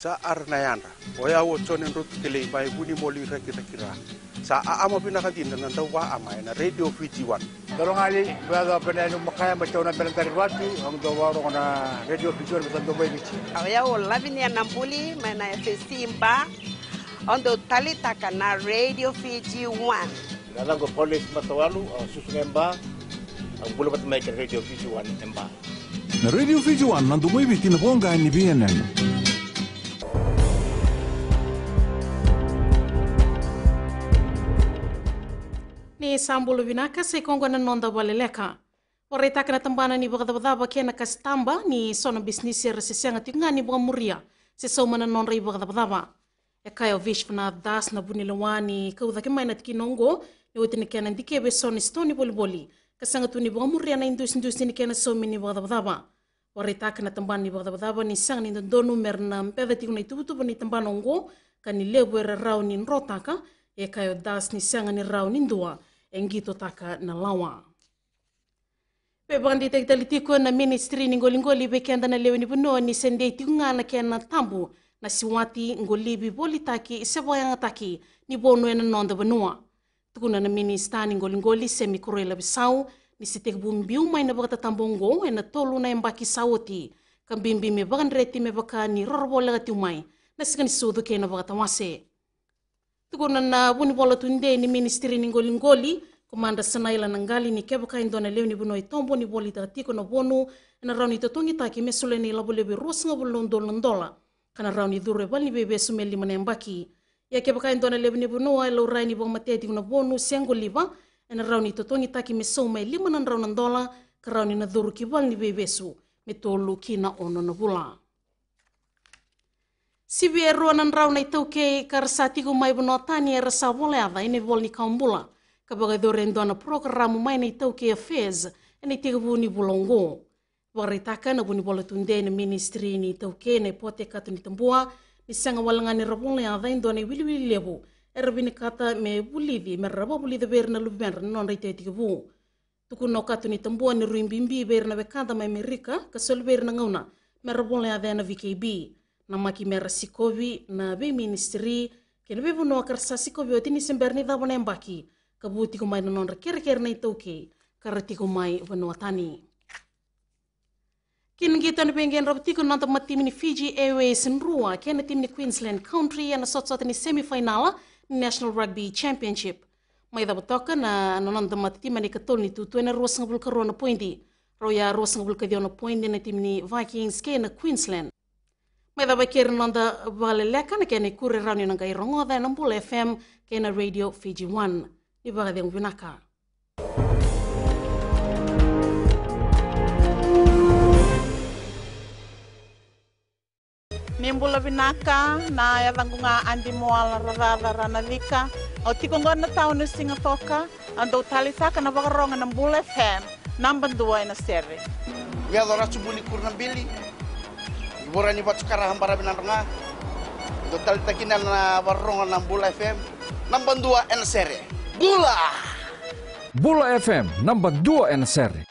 sa arnayanda oya wo chonen rut kele bai buni moli rakira kira sa a ama pinakatin na dawa ama na radio fiji one Kalau ngali baga penenu makaya macam na belang tari wati ang dawa ro na radio visual betul do bai bici. Awya o labini nambuli mena simba ondo talitaka na radio Fiji 1. Dalam ko polis matawalu susu emba ang bulu bat mai radio Fiji one emba. Na Radio Fiji One nandumoi biti na bonga ni BNN. Ni sambulu vinaka se kongo na nonda waleleka ore taka na tambana ni bagdabadaba kena kastamba ni sona business ya resesianga tinga ni buga muria se soma na nonra i bagdabadaba e kayo vish fana das na buni lawani kauda ke maina tiki nongo ni wote ni kena ndike be sona stoni boli boli kasanga tu ni buga muria na indus indus ni kena somi ni bagdabadaba ore taka na tambana ni bagdabadaba ni sang ni ndonu merna mpeda tiku na itubutubu ni tambana ongo kani lebu era rau ni nrotaka e kayo das ni sanga ni rau ni ndua engito taka na lawa. Pe bandi tek tali tiko na ministry ni ngolingoli be kenda na lewe ni buno ni sende tikunga na kena tambu na siwati ngolibi boli taki sebo yang taki ni bono ena nonda benua. Tukuna na minista ni ngolingoli semi kurela bisau ni sitek bumbiu mai na bakata tambongo ena tolu na embaki sauti kambimbi me bakan reti me baka ni rorbola gati umai na sikani sudu kena bakata wase. Tukuna na buni bola tunde ni ministry ni ngolingoli komanda sanaila nangali ni keba kain dona ni buno i tombo ni boli ta tiko na bonu na rauni to tongi ta ki mesule ni labo lebe ros nga bulon dolan dola kana rauni dure bal ni bebe sumeli mane mbaki. Ya keba kain dona ni buno ai lo rai ni bong mate tiko na bonu sengo liba na rauni to tongi ta ki meso mai lima nan raunan dola ka rauni na duru ki bal ni bebe su metolu kina ono na bula siberoana ny raonay tauke karasatigo maibonao tany e rasavoleava enay volnikambola kabagadorendoana programo mainay tauke afez enay tegavoni bolongo varitaka navoni bolatundei na ministri ni tauke nay pote kato ni tambua ni sanga walangani ravoleava endoanay wiliwili levo eravini kata me bulivi me rava bulivi verina luvimenra nonrai teitigavu tukunao kato ni tambua ni ruimbimbi verina vekada mai merika kasol verina ngauna me ravoleava na vkb namaki mera sikobi na be ministri kene be buno kar sa sikobi otini semberni da bone mbaki. Kabuti ko mai non ker ker nei toke karati ko mai buno tani kin gi tan pengen rob tiko non tam tim ni Fiji Airways nrua ken tim ni Queensland Country and sot sot ni semifinala National Rugby Championship. Mai da botoka na non tam tim ni katol ni tu tu na rosang bul karona pointi Roya rosang bul kadiona pointi na tim ni Vikings kē na Queensland. Mai dha kere nanda wale lekana kene kure rani nanga i rongo na mbula FM kena Radio Fiji 1. Ni baga dengu vinaka. Nimbula vinaka na ya vangunga andi moala radhadha ranadhika. Au tikongona taunu singa toka. Andou talisaka na wakaronga na mbula FM. Namba 2 na sere. Ya dhoratu buni kurna mbili. Bora ni batu kara hambara binaranga. Total takina na warronga na Bula FM. Number 2 en sere. Bula! Bula FM namba 2 en seri.